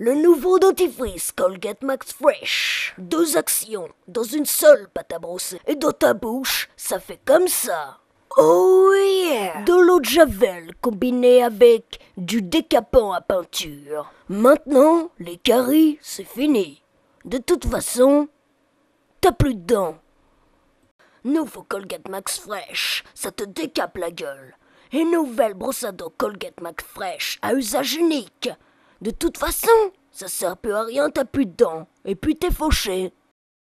Le nouveau dentifrice Colgate Max Fresh. Deux actions dans une seule pâte à brosser. Et dans ta bouche, ça fait comme ça. Oh yeah De l'eau de javel combinée avec du décapant à peinture. Maintenant, les caries, c'est fini. De toute façon, t'as plus de dents. Nouveau Colgate Max Fresh, ça te décape la gueule. Et nouvelle brosse à dents Colgate Max Fresh à usage unique. De toute façon, ça sert plus à rien, t'as plus de dents. Et puis t'es fauché.